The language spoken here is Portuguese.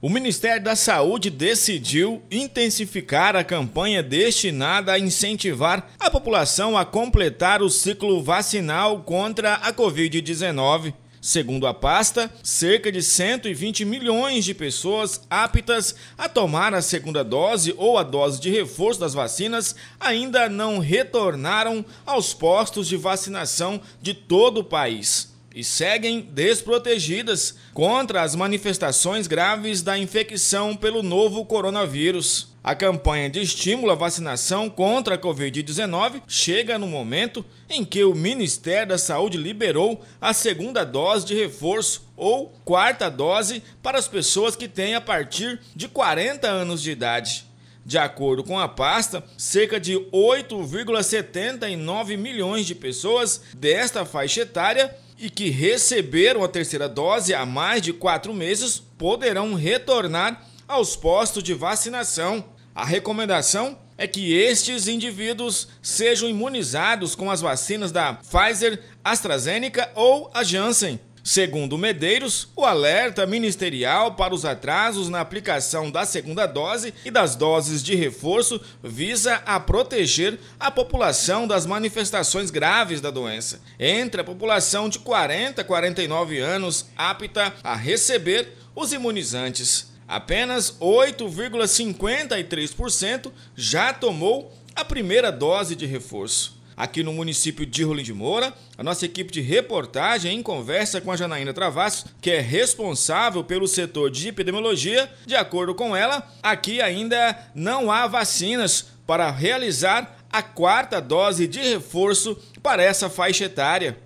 O Ministério da Saúde decidiu intensificar a campanha destinada a incentivar a população a completar o ciclo vacinal contra a Covid-19. Segundo a pasta, cerca de 120 milhões de pessoas aptas a tomar a segunda dose ou a dose de reforço das vacinas ainda não retornaram aos postos de vacinação de todo o país e seguem desprotegidas contra as manifestações graves da infecção pelo novo coronavírus. A campanha de estímulo à vacinação contra a Covid-19 chega no momento em que o Ministério da Saúde liberou a segunda dose de reforço ou quarta dose para as pessoas que têm a partir de 40 anos de idade. De acordo com a pasta, cerca de 8,79 milhões de pessoas desta faixa etária e que receberam a terceira dose há mais de quatro meses poderão retornar aos postos de vacinação. A recomendação é que estes indivíduos sejam imunizados com as vacinas da Pfizer, AstraZeneca ou a Janssen. Segundo Medeiros, o alerta ministerial para os atrasos na aplicação da segunda dose e das doses de reforço visa a proteger a população das manifestações graves da doença, entre a população de 40 a 49 anos apta a receber os imunizantes. Apenas 8,53% já tomou a primeira dose de reforço aqui no município de Rolim de Moura. A nossa equipe de reportagem em conversa com a Janaína Travassos, que é responsável pelo setor de epidemiologia. De acordo com ela, aqui ainda não há vacinas para realizar a quarta dose de reforço para essa faixa etária.